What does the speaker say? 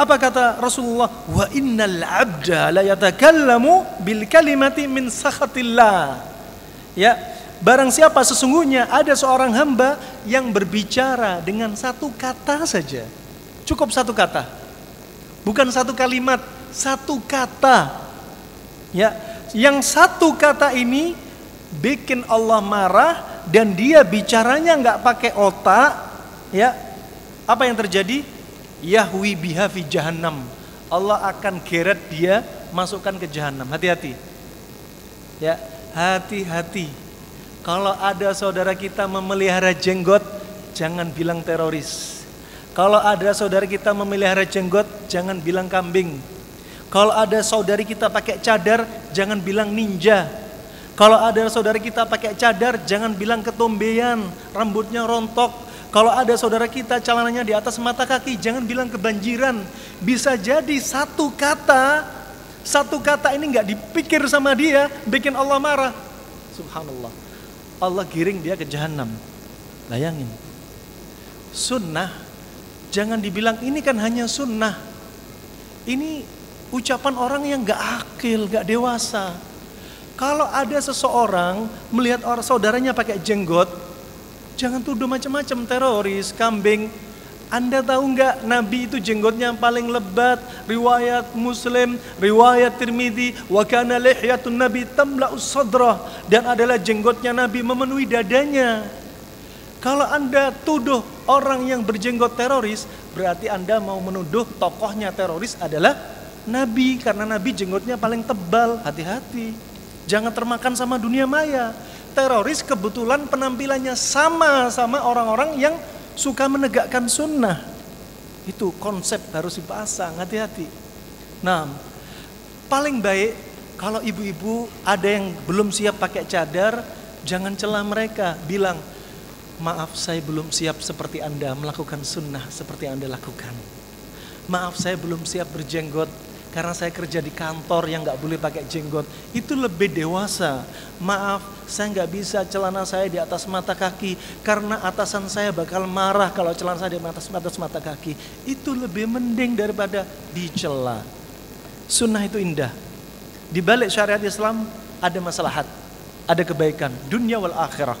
apa kata Rasulullah? Wa innal abda la yatakallamu bil kalimati min sakhatillah. Ya, barang siapa sesungguhnya ada seorang hamba yang berbicara dengan satu kata saja. Cukup satu kata. Bukan satu kalimat, satu kata. Ya, yang satu kata ini bikin Allah marah dan dia bicaranya nggak pakai otak, ya. Apa yang terjadi? Yahwi biha fi jahannam. Allah akan geret dia masukkan ke jahanam. Hati-hati. Ya, hati-hati. Kalau ada saudara kita memelihara jenggot, jangan bilang teroris. Kalau ada saudara kita memelihara jenggot, jangan bilang kambing. Kalau ada saudari kita pakai cadar, jangan bilang ninja. Kalau ada saudara kita pakai cadar, jangan bilang ketombean, rambutnya rontok, kalau ada saudara kita celananya di atas mata kaki, jangan bilang kebanjiran. Bisa jadi satu kata, satu kata ini nggak dipikir sama dia, bikin Allah marah. Subhanallah. Allah giring dia ke jahanam. Bayangin. Sunnah, jangan dibilang ini kan hanya sunnah. Ini ucapan orang yang nggak akil, nggak dewasa. Kalau ada seseorang melihat orang saudaranya pakai jenggot, Jangan tuduh macam-macam teroris, kambing. Anda tahu nggak Nabi itu jenggotnya yang paling lebat? Riwayat Muslim, riwayat Tirmidzi, wa kana lihyatun Nabi tamla'us sadrah dan adalah jenggotnya Nabi memenuhi dadanya. Kalau Anda tuduh orang yang berjenggot teroris, berarti Anda mau menuduh tokohnya teroris adalah Nabi karena Nabi jenggotnya paling tebal. Hati-hati. Jangan termakan sama dunia maya teroris kebetulan penampilannya sama sama orang-orang yang suka menegakkan sunnah. Itu konsep harus dipasang, hati-hati. Nah, paling baik kalau ibu-ibu ada yang belum siap pakai cadar, jangan celah mereka, bilang, maaf saya belum siap seperti Anda melakukan sunnah seperti Anda lakukan. Maaf saya belum siap berjenggot, karena saya kerja di kantor yang nggak boleh pakai jenggot. Itu lebih dewasa. Maaf saya nggak bisa celana saya di atas mata kaki. Karena atasan saya bakal marah kalau celana saya di atas atas mata kaki. Itu lebih mending daripada dicela. Sunnah itu indah. Di balik syariat Islam ada maslahat ada kebaikan. Dunia wal akhirah